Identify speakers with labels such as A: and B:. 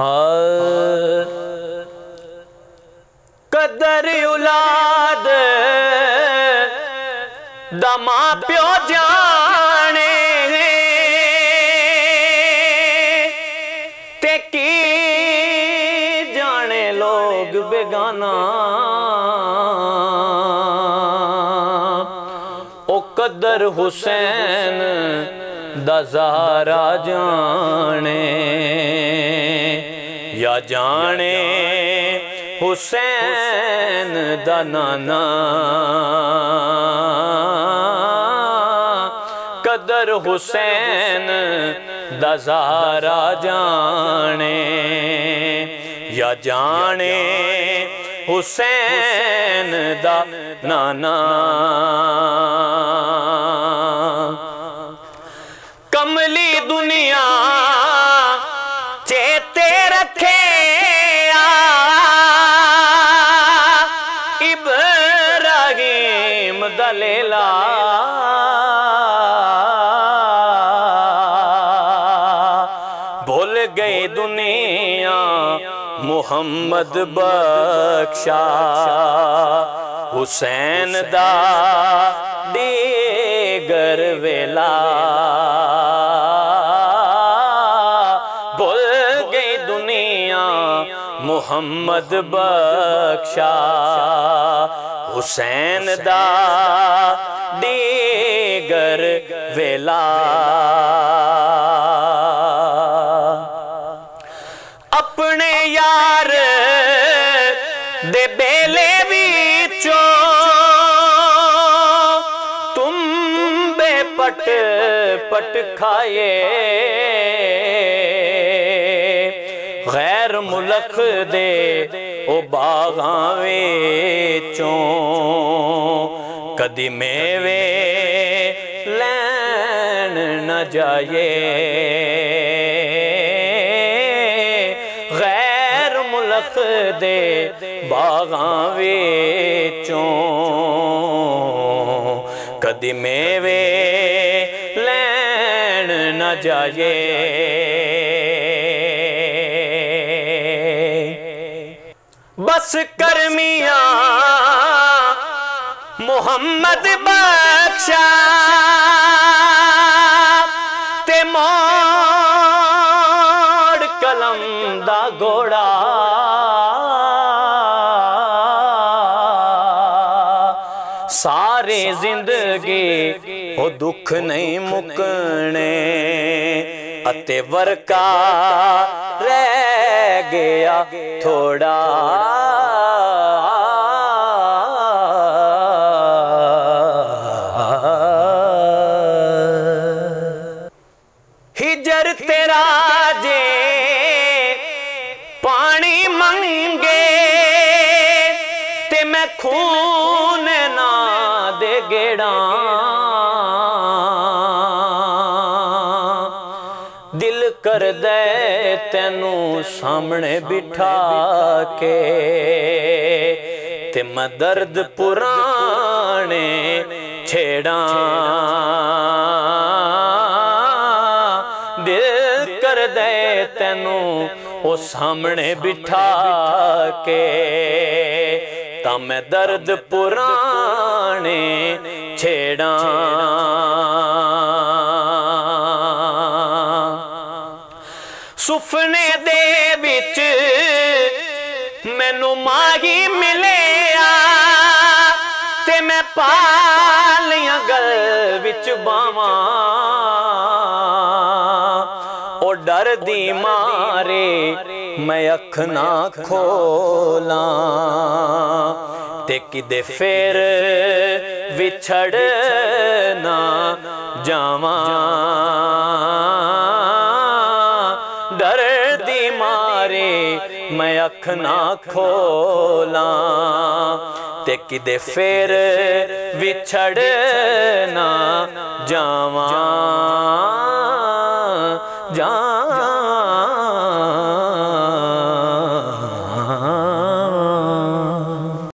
A: ਹਾਂ ਕਦਰ ਔਲਾਦ ਦਾ ਮਾਂ ਪਿਓ ਜਾਣੇ ਤੇ ਕੀ ਜਾਣੇ ਲੋਗ ਬੇਗਾਨਾ। ਉਹ ਕਦਰ ਹੁਸੈਨ ਦਾ ਜ਼ਾਰਾ ਜਾਣੇ। ਜਾਂ ਜਾਣੇ ਹੁਸੈਨ ਦਾ ਨਾਨਾ। ਕਦਰ ਹੁਸੈਨ ਦਾ ਜ਼ਾਰਾ ਜਾਣੇ ਯਾ ਜਾਣੇ ਹੁਸੈਨ ਦਾ ਨਾਨਾ। ਦਲੇਲਾ ਭੁੱਲ ਗਈ ਦੁਨੀਆ ਮੁਹੰਮਦ ਬਖਸ਼ਾ ਹੁਸੈਨ ਦਾ ਦੀਗਰ ਵੇਲਾ। ਭੁੱਲ ਗਈ ਦੁਨੀਆ ਮੁਹੰਮਦ ਬਖਸ਼ਾ। ਹੁਸੈਨ ਦਾ ਦੀਗਰ ਵੇਲਾ। ਆਪਣੇ ਯਾਰ ਦੇ ਬੇਲੇ ਵਿੱਚੋਂ ਤੁੰਬੇ ਪਟ ਪਟ ਖਾਏ। ਗੈਰ ਮੁਲਕ ਦੇ ਉਹ ਬਾਗਾਂ ਵਿੱਚੋਂ ਕਦੀ ਮੇਵੇ ਲੈਣ ਨਾ ਜਾਏ ਗੈਰ ਮੁਲਕ ਦੇ ਬਾਗਾਂ ਵਿੱਚੋਂ ਕਦੀ ਮੇਵੇ ਲੈਣ ਨਾ ਜਾਏ ਬਸ ਕਰਮੀਆਂ। ਮੁਹੰਮਦ ਬਖਸ਼ਾ ਤੇ ਮੋੜ ਕਲਮ ਦਾ ਗੋੜਾ। ਸਾਰੇ ਜ਼ਿੰਦਗੀ ਉਹ ਦੁੱਖ ਨਹੀਂ ਮੁਕਣੇ ਅਤੇ ਵਰਕਾ ਰਹਿ ਗਿਆ ਥੋੜਾ। ਹਿਜਰ ਤੇਰਾ ਜੇ ਪਾਣੀ ਮੰਗੇ ਤੇ ਮੈਂ ਖੂਨ ਨਾ ਦੇ ਗੇੜਾਂ। ਦੇ ਤੈਨੂੰ ਸਾਹਮਣੇ ਬਿਠਾ ਕੇ। ਤੇ ਮੈਂ ਦਰਦ ਪੁਰਾਣੇ ਛੇੜਾਂ। ਦਿਲ ਕਰਦੇ ਤੈਨੂੰ ਉਹ ਸਾਹਮਣੇ ਬਿਠਾ ਕੇ। ਤਾਂ ਮੈਂ ਦਰਦ ਪੁਰਾਣੇ ਛੇੜਾਂ। ਸੁਪਨੇ ਦੇ ਵਿੱਚ ਮੈਨੂੰ ਮਾਹੀ ਮਿਲਿਆ ਤੇ ਮੈਂ ਪਾਲੀਆਂ ਗਲ ਵਿੱਚ ਬਾਵਾਂ। ਉਹ ਡਰ ਦੀ ਮਾਰੇ ਮੈਂ ਅੱਖ ਨਾ ਖੋਲਾਂ ਤੇ ਕਿਦੇ ਫੇਰ ਵਿਛੜ ਨਾ ਜਾਵਾਂ। ਅੱਖ ਨਾ ਖੋਲਾਂ ਤੇ ਕਿਦੇ ਫੇਰ ਵਿਛੜ ਨਾ ਜਾਵਾਂ ਜਾਂ